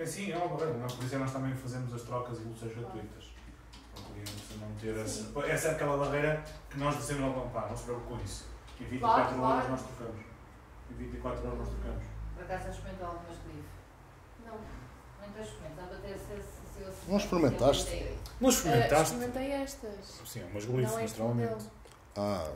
É sim, é uma barreira. Nós, por isso é que nós também fazemos as trocas e evoluções gratuitas. Para não ter essa. Essa é aquela barreira que nós dizemos ao pá, não se preocupe com isso. Em 24 Claro, horas claro. nós trocamos. Em 24 horas nós trocamos. Por acaso já experimentou algumas livre? Não. Não estou experimentando até se, se, se Não experimentaste? Não experimentaste? experimentaste? experimentei estas. Sim, é umas glifes, é naturalmente. Ah,